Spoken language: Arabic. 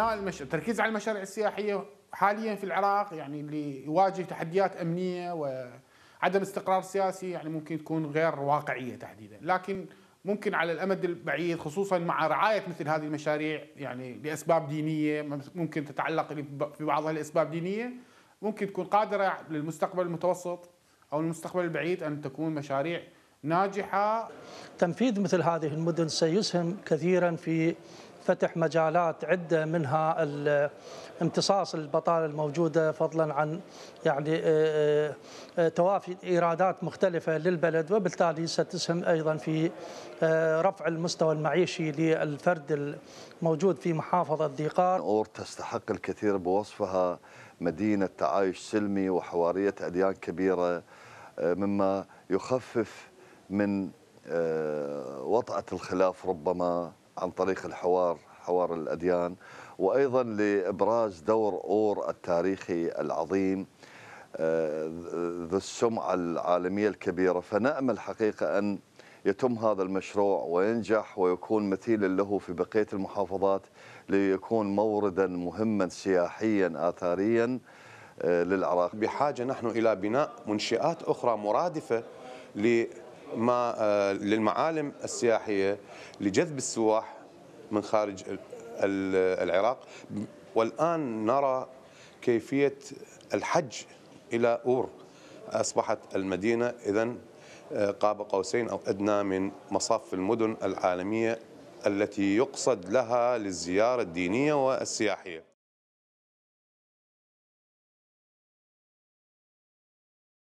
التركيز على المشاريع السياحية حاليا في العراق يعني اللي يواجه تحديات أمنية وعدم استقرار سياسي يعني ممكن تكون غير واقعية تحديدا، لكن ممكن على الأمد البعيد خصوصا مع رعاية مثل هذه المشاريع يعني لأسباب دينية ممكن تتعلق في بعضها لأسباب دينية ممكن تكون قادرة للمستقبل المتوسط أو المستقبل البعيد أن تكون مشاريع ناجحة. تنفيذ مثل هذه المدن سيسهم كثيرا في فتح مجالات عدة منها امتصاص البطالة الموجودة فضلا عن يعني آه، آه، توافي إيرادات مختلفة للبلد وبالتالي ستسهم أيضا في آه، رفع المستوى المعيشي للفرد الموجود في محافظة ديقار. اور تستحق الكثير بوصفها مدينة تعايش سلمي وحوارية أديان كبيرة مما يخفف من وطأة الخلاف ربما عن طريق الحوار حوار الأديان وأيضا لإبراز دور أور التاريخي العظيم آه، ذو السمعة العالمية الكبيرة. فنأمل حقيقة أن يتم هذا المشروع وينجح ويكون مثيلا له في بقية المحافظات ليكون موردا مهما سياحيا آثاريا آه، للعراق. بحاجة نحن إلى بناء منشآت أخرى مرادفة لما آه، للمعالم السياحية لجذب السواح من خارج العراق. والآن نرى كيفية الحج إلى أور. أصبحت المدينة إذا آه، قاب قوسين أو أدنى من مصاف المدن العالمية التي يقصد لها للزيارة الدينية والسياحية.